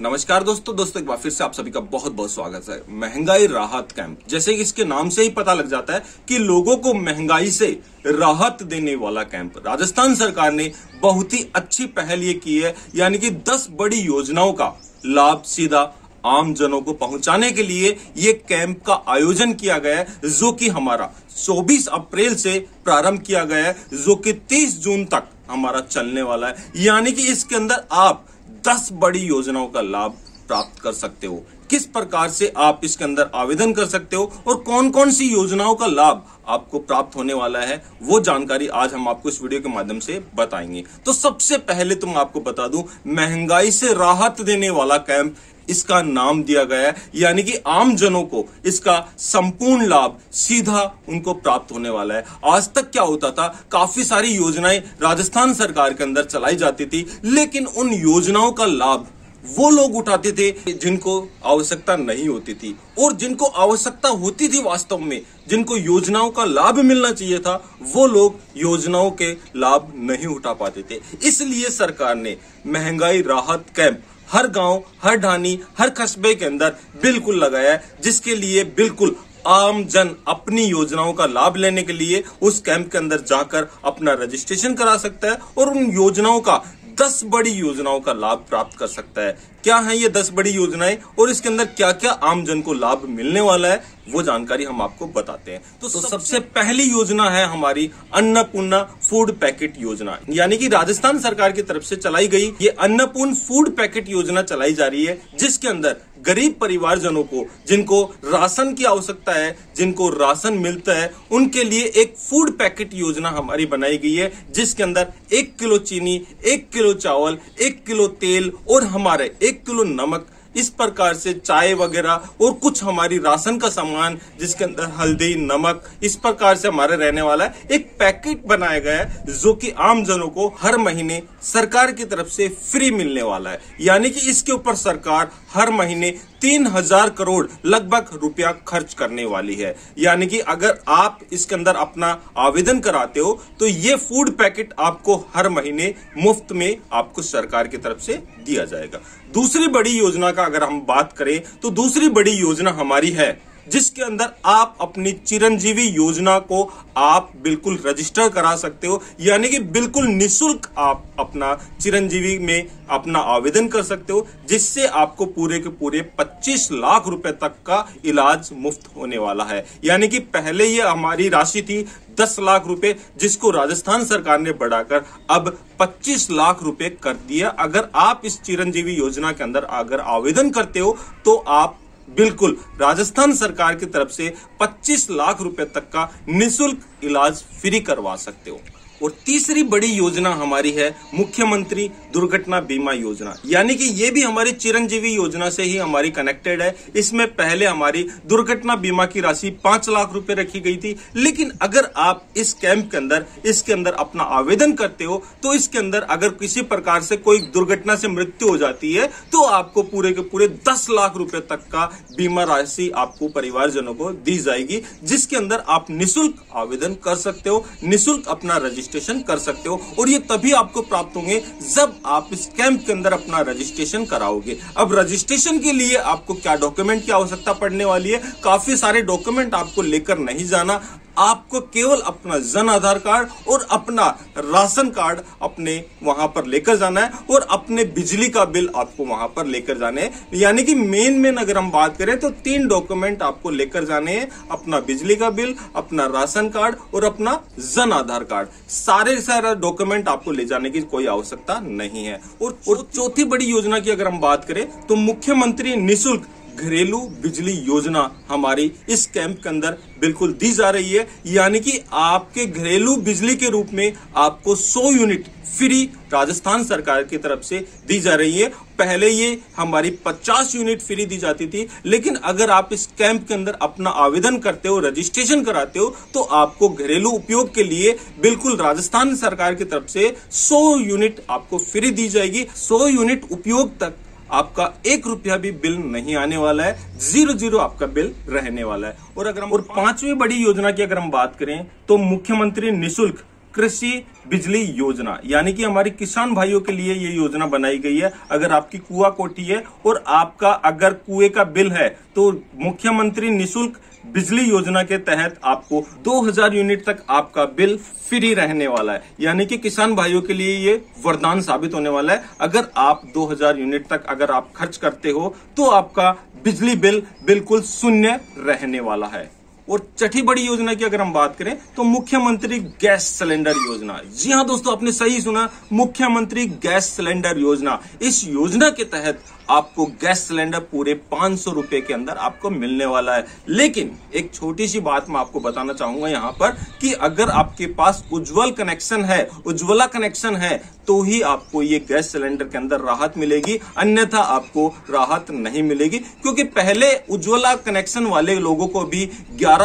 नमस्कार दोस्तों दोस्तों, एक बार फिर से आप सभी का बहुत बहुत स्वागत है। महँगाई राहत कैंप। जैसे कि इसके नाम से ही पता लग जाता है कि लोगों को महँगाई से राहत देने वाला कैंप। राजस्थान सरकार ने बहुत ही अच्छी पहल ये की है, यानी कि 10 बड़ी योजनाओं का लाभ सीधा आम जनों को पहुँचाने के लिए ये कैंप का आयोजन किया गया है, जो कि हमारा 24 अप्रैल से प्रारंभ किया गया है, जो कि 30 जून तक हमारा चलने वाला है। यानी कि इसके अंदर आप 10 बड़ी योजनाओं का लाभ प्राप्त कर सकते हो। किस प्रकार से आप इसके अंदर आवेदन कर सकते हो और कौन कौन सी योजनाओं का लाभ आपको प्राप्त होने वाला है, वो जानकारी आज हम आपको इस वीडियो के माध्यम से बताएँगे। तो सबसे पहले तो मैं आपको बता दूँ, महँगाई से राहत देने वाला कैंप इसका नाम दिया गया है। यानी कि आम जनों को इसका संपूर्ण लाभ सीधा उनको प्राप्त होने वाला है। आज तक क्या होता था? काफ़ी सारी योजनाएँ राजस्थान सरकार के अंदर चलाई जाती थी, लेकिन उन योजनाओं का लाभ वो लोग उठाते थे जिनको आवश्यकता नहीं होती थी। और जिनको आवश्यकता होती थी वास्तव में, जिनको योजनाओं का लाभ मिलना चाहिए था, वो लोग योजनाओं के लाभ नहीं उठा पाते थे। इसलिए सरकार ने महँगाई राहत कैंप हर गाँव, हर ढानी हर कस्बे के अंदर बिल्कुल लगाया है, जिसके लिए बिल्कुल आम जन अपनी योजनाओं का लाभ लेने के लिए उस कैंप के अंदर जाकर अपना रजिस्ट्रेशन करा सकता है और उन योजनाओं का, दस बड़ी योजनाओं का लाभ प्राप्त कर सकता है। क्या है ये दस बड़ी योजनाएँ और इसके अंदर क्या क्या आम जन को लाभ मिलने वाला है? वो जानकारी हम आपको बताते हैं। तो, तो सबसे पहली योजना है हमारी अन्नपूर्णा फ़ूड पैकेट योजना। यानी कि राजस्थान सरकार की तरफ़ से चलाई गई ये अन्नपूर्ण फ़ूड पैकेट योजना चलाई जा रही है जिसके अंदर गरीब परिवारजनों को जिनको राशन की आवश्यकता है जिनको राशन मिलता है उनके लिए एक फ़ूड पैकेट योजना हमारी बनाई गई है जिसके अंदर एक किलो चीनी एक किलो चावल एक किलो तेल और हमारे एक किलो नमक इस प्रकार से चाय वगैरह और कुछ हमारी राशन का सामान, जिसके अंदर हल्दी, नमक, इस प्रकार से हमारे रहने वाला है, एक पैकेट बनाया गया है, जो कि आम जनों को हर महीने सरकार की तरफ़ से फ्री मिलने वाला है। यानी कि इसके ऊपर सरकार हर महीने तीन हज़ार करोड़ लगभग रुपया खर्च करने वाली है। यानी कि अगर आप इसके अंदर अपना आवेदन कराते हो तो ये फ़ूड पैकेट आपको हर महीने मुफ़्त में आपको सरकार की तरफ़ से दिया जाएगा। दूसरी बड़ी योजना का अगर हम बात करें तो दूसरी बड़ी योजना हमारी है जिसके अंदर आप अपनी चिरंजीवी योजना को आप बिल्कुल रजिस्टर करा सकते हो, यानी कि बिल्कुल निशुल्क आप अपना चिरंजीवी में अपना आवेदन कर सकते हो, जिससे आपको पूरे के पूरे 25 लाख रुपए तक का इलाज मुफ़्त होने वाला है। यानी कि पहले ये हमारी राशि थी 10 लाख रुपए, जिसको राजस्थान सरकार ने बढ़ाकर अब 25 लाख रुपए कर दिया। अगर आप इस चिरंजीवी योजना के अंदर अगर आवेदन करते हो तो आप बिल्कुल, राजस्थान सरकार की तरफ़ से 25 लाख रुपए तक का निशुल्क इलाज फ्री करवा सकते हो। और तीसरी बड़ी योजना हमारी है मुख्यमंत्री दुर्घटना बीमा योजना। यानी कि ये भी हमारी चिरंजीवी योजना से ही हमारी कनेक्टेड है। इसमें पहले हमारी दुर्घटना बीमा की राशि पाँच लाख रुपए रखी गई थी। लेकिन अगर आप इस कैंप के अंदर, इसके अंदर अपना आवेदन करते हो तो इसके अंदर अगर किसी प्रकार से कोई दुर्घटना से मृत्यु हो जाती है तो आपको पूरे के पूरे दस लाख रुपए तक का बीमा राशि आपको परिवारजनों को दी जाएगी, जिसके अंदर आप निशुल्क आवेदन कर सकते हो, निशुल्क अपना रजिस्ट्रेशन कर सकते हो, और ये तभी आपको प्राप्त होंगे जब आप इस कैंप के अंदर अपना रजिस्ट्रेशन कराओगे। अब रजिस्ट्रेशन के लिए आपको क्या डॉक्यूमेंट की आवश्यकता पड़ने वाली है? काफ़ी सारे डॉक्यूमेंट आपको लेकर नहीं जाना। आपको केवल अपना जन आधार कार्ड और अपना राशन कार्ड अपने वहाँ पर लेकर जाना है और अपने बिजली का बिल आपको वहाँ पर लेकर जाने हैं। यानी कि मेन मेन अगर हम बात करें तो तीन डॉक्यूमेंट आपको लेकर जाने हैं। अपना बिजली का बिल अपना राशन कार्ड और अपना जन आधार कार्ड। सारे सारे डॉक्यूमेंट आपको ले जाने की कोई आवश्यकता नहीं है। और, चौथी बड़ी योजना की अगर हम बात करें तो मुख्यमंत्री निःशुल्क घरेलू बिजली योजना हमारी इस कैंप के अंदर बिल्कुल दी जा रही है। यानी कि आपके घरेलू बिजली के रूप में आपको 100 यूनिट फ्री राजस्थान सरकार की तरफ़ से दी जा रही है। पहले ये हमारी 50 यूनिट फ्री दी जाती थी, लेकिन अगर आप इस कैंप के अंदर अपना आवेदन करते हो, रजिस्ट्रेशन कराते हो तो आपको घरेलू उपयोग के लिए बिल्कुल राजस्थान सरकार की तरफ़ से 100 यूनिट आपको फ्री दी जाएगी। 100 यूनिट उपयोग तक आपका एक रुपया भी बिल नहीं आने वाला है ज़ीरो ज़ीरो आपका बिल रहने वाला है। और अगर हम और पांचवी बड़ी योजना की अगर हम बात करें तो मुख्यमंत्री निशुल्क कृषि बिजली योजना, यानी कि हमारे किसान भाइयों के लिए ये योजना बनाई गई है। अगर आपकी कुआ कोठी है और आपका अगर कुएँ का बिल है तो मुख्यमंत्री निशुल्क बिजली योजना के तहत आपको 2000 यूनिट तक आपका बिल फ्री रहने वाला है। यानी कि किसान भाइयों के लिए ये वरदान साबित होने वाला है। अगर आप 2000 यूनिट तक अगर आप खर्च करते हो तो आपका बिजली बिल बिल्कुल शून्य रहने वाला है। और छठी बड़ी योजना की अगर हम बात करें तो मुख्यमंत्री गैस सिलेंडर योजना। जी हाँ दोस्तों, आपने सही सुना, मुख्यमंत्री गैस सिलेंडर योजना। इस योजना के तहत आपको गैस सिलेंडर पूरे पाँच सौ रुपए के अंदर आपको मिलने वाला है। लेकिन एक छोटी सी बात मैं आपको बताना चाहूँगा यहाँ पर, कि अगर आपके पास उज्जवल कनेक्शन है, उज्ज्वला कनेक्शन है तो ही आपको ये गैस सिलेंडर के अंदर राहत मिलेगी। अन्यथा आपको राहत नहीं मिलेगी, क्योंकि पहले उज्ज्वला कनेक्शन वाले लोगों को भी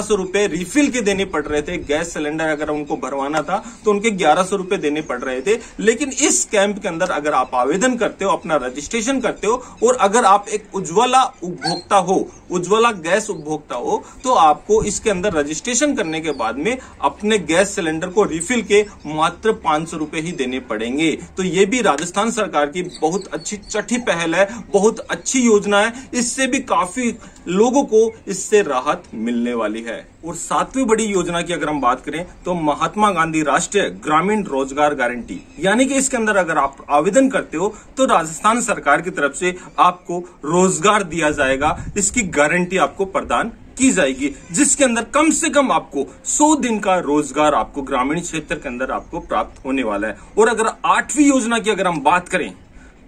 सौ रुपए रिफिल के देने पड़ रहे थे। गैस सिलेंडर अगर उनको भरवाना था तो उनके ग्यारह सौ रुपए देने पड़ रहे थे। लेकिन इस कैंप के अंदर अगर आप आवेदन करते हो, अपना रजिस्ट्रेशन करते हो, और अगर आप एक उज्ज्वला उपभोक्ता हो, उज्ज्वला गैस उपभोक्ता हो तो आपको इसके अंदर रजिस्ट्रेशन करने के बाद में अपने गैस सिलेंडर को रिफिल के मात्र पाँच सौ रुपए ही देने पड़ेंगे। तो ये भी राजस्थान सरकार की बहुत अच्छी छठी पहल है, बहुत अच्छी योजना है। इससे भी काफ़ी लोगों को इससे राहत मिलने वाली है। और सातवीं बड़ी योजना की अगर हम बात करें तो महात्मा गांधी राष्ट्रीय ग्रामीण रोज़गार गारंटी। यानी कि इसके अंदर अगर आप आवेदन करते हो तो राजस्थान सरकार की तरफ़ से आपको रोज़गार दिया जाएगा। इसकी गारंटी आपको प्रदान की जाएगी, जिसके अंदर कम से कम आपको 100 दिन का रोज़गार आपको ग्रामीण क्षेत्र के अंदर आपको प्राप्त होने वाला है। और अगर आठवीं योजना की अगर हम बात करें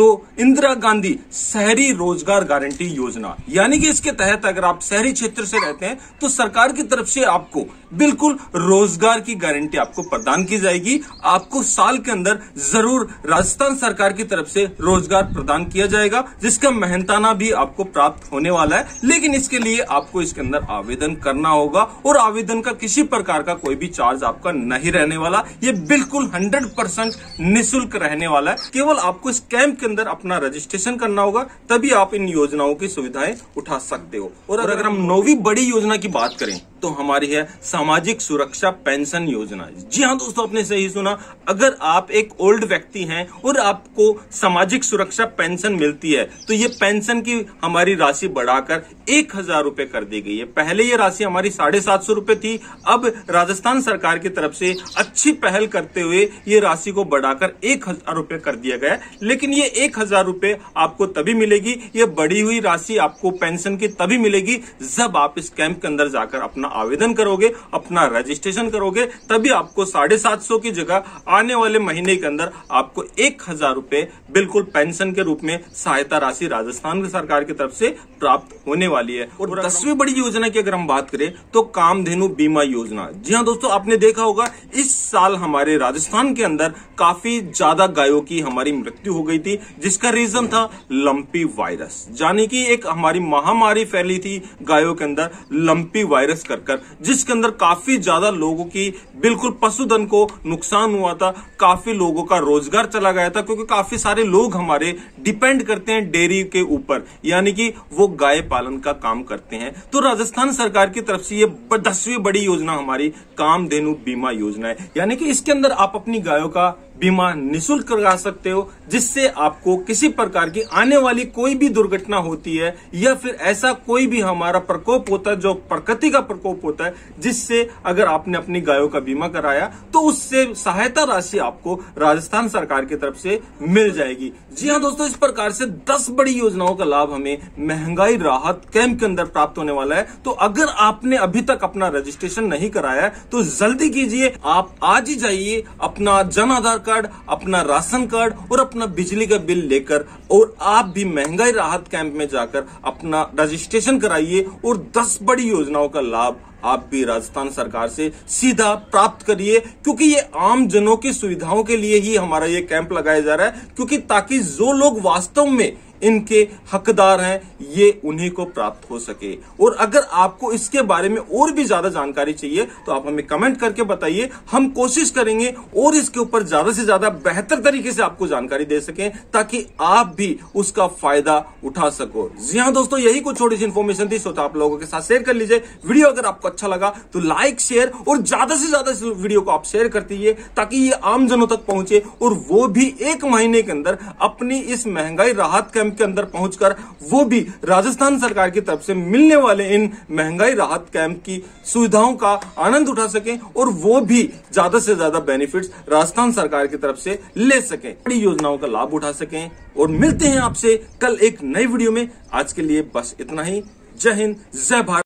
तो इंदिरा गांधी शहरी रोज़गार गारंटी योजना, यानी कि इसके तहत अगर आप शहरी क्षेत्र से रहते हैं तो सरकार की तरफ़ से आपको बिल्कुल रोज़गार की गारंटी आपको प्रदान की जाएगी। आपको साल के अंदर ज़रूर राजस्थान सरकार की तरफ़ से रोज़गार प्रदान किया जाएगा, जिसका मेहनताना भी आपको प्राप्त होने वाला है। लेकिन इसके लिए आपको इसके अंदर आवेदन करना होगा और आवेदन का किसी प्रकार का कोई भी चार्ज आपका नहीं रहने वाला। ये बिल्कुल हंड्रेड परसेंट निःशुल्क रहने वाला है। केवल आपको इस कैंप के अंदर अपना रजिस्ट्रेशन करना होगा, तभी आप इन योजनाओं की सुविधाएँ उठा सकते हो। और अगर हम नौवीं बड़ी योजना की बात करें तो हमारी है सामाजिक सुरक्षा पेंशन योजना। जी हाँ दोस्तों, आपने सही सुना। अगर आप एक ओल्ड व्यक्ति हैं और आपको सामाजिक सुरक्षा पेंशन मिलती है तो ये पेंशन की हमारी राशि बढ़ाकर एक हज़ार रूपए कर दी गई है। पहले ये राशि हमारी साढ़े सात सौ रुपये थी। अब राजस्थान सरकार की तरफ़ से अच्छी पहल करते हुए ये राशि को बढ़ाकर एक हज़ार रुपये कर दिया गया लेकिन ये एक हज़ार रुपये आपको तभी मिलेगी, ये बढ़ी हुई राशि आपको पेंशन की तभी मिलेगी जब आप इस कैंप के अंदर जाकर अपना आवेदन करोगे अपना रजिस्ट्रेशन करोगे तभी आपको साढ़े सात सौ की जगह आने वाले महीने के अंदर आपको एक हज़ार रूपए बिल्कुल पेंशन के रूप में सहायता राशि राजस्थान सरकार की तरफ़ से प्राप्त होने वाली है। और दसवीं बड़ी योजना की अगर हम बात करें तो कामधेनु बीमा योजना। जी हाँ दोस्तों आपने देखा होगा इस साल हमारे राजस्थान के अंदर काफ़ी ज़्यादा गायों की हमारी मृत्यु हो गई थी जिसका रीजन था लंपी वायरस यानी कि एक हमारी महामारी फैली थी गायों के अंदर लंपी वायरस कर कर जिसके अंदर काफ़ी ज़्यादा लोगों की बिल्कुल पशुधन को नुकसान हुआ था, काफ़ी लोगों का रोज़गार चला गया था, क्योंकि काफ़ी सारे लोग हमारे डिपेंड करते हैं डेयरी के ऊपर, यानी कि वो गाय पालन का काम करते हैं। तो राजस्थान सरकार की तरफ़ से ये दसवीं बड़ी योजना हमारी कामधेनु बीमा योजना है। यानी कि इसके अंदर आप अपनी गायों का बीमा निशुल्क करा सकते हो, जिससे आपको किसी प्रकार की आने वाली कोई भी दुर्घटना होती है, या फिर ऐसा कोई भी हमारा प्रकोप होता है, जो प्रकृति का प्रकोप होता है, जिससे अगर आपने अपनी गायों का बीमा कराया तो उससे सहायता राशि आपको राजस्थान सरकार की तरफ़ से मिल जाएगी। जी हाँ दोस्तों, इस प्रकार से दस बड़ी योजनाओं का लाभ हमें महँगाई, राहत, कैंप के अंदर प्राप्त होने वाला है। तो अगर आपने अभी तक अपना रजिस्ट्रेशन नहीं कराया तो जल्दी कीजिए, आप आज ही जाइए, अपना जन आधार कार्ड, अपना राशन कार्ड और अपना बिजली का बिल लेकर और आप भी महँगाई राहत कैंप में जाकर अपना रजिस्ट्रेशन कराइए और 10 बड़ी योजनाओं का लाभ आप भी राजस्थान सरकार से सीधा प्राप्त करिए, क्योंकि ये आम जनों की सुविधाओं के लिए ही हमारा ये कैंप लगाया जा रहा है, क्योंकि ताकि जो लोग वास्तव में इनके हकदार हैं, ये उन्हीं को प्राप्त हो सके। और अगर आपको इसके बारे में और भी ज़्यादा जानकारी चाहिए तो आप हमें कमेंट करके बताइए। हम कोशिश करेंगे और इसके ऊपर ज़्यादा से ज़्यादा बेहतर तरीके से आपको जानकारी दे सकें, ताकि आप भी उसका फ़ायदा उठा सको। जी हाँ दोस्तों, यही कुछ छोटी सी इन्फॉर्मेशन थी सोचा आप लोगों के साथ शेयर कर लीजिए। वीडियो अगर आपको अच्छा लगा तो लाइक शेयर और ज़्यादा से ज़्यादा इस वीडियो को आप शेयर कर दीजिए, ताकि ये आम जनों तक पहुँचे और वो भी एक महीने के अंदर अपनी इस महँगाई राहत कैंप के अंदर पहुंचकर वो भी राजस्थान सरकार की तरफ़ से मिलने वाले इन महँगाई राहत कैंप की सुविधाओं का आनंद उठा सके और वो भी ज़्यादा से ज़्यादा बेनिफिट राजस्थान सरकार की तरफ़ से ले सके। बड़ी योजनाओं का लाभ उठा सके और मिलते हैं आपसे कल एक नई वीडियो में। आज के लिए बस इतना ही। जय हिंद, जय भारत।